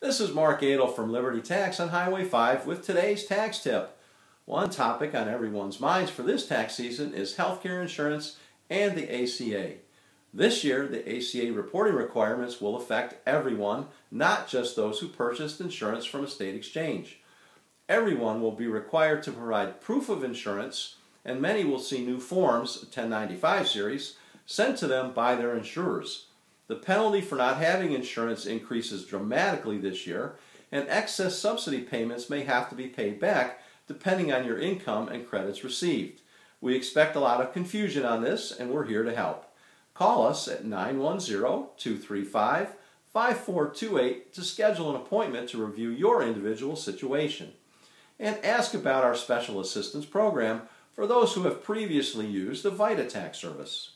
This is Mark Adel from Liberty Tax on Highway 5 with today's tax tip. One topic on everyone's minds for this tax season is healthcare insurance and the ACA. This year, the ACA reporting requirements will affect everyone, not just those who purchased insurance from a state exchange. Everyone will be required to provide proof of insurance, and many will see new forms, 1095 series, sent to them by their insurers. The penalty for not having insurance increases dramatically this year, and excess subsidy payments may have to be paid back depending on your income and credits received. We expect a lot of confusion on this, and we're here to help. Call us at 910-235-5428 to schedule an appointment to review your individual situation. And ask about our Special Assistance Program for those who have previously used the VITA tax service.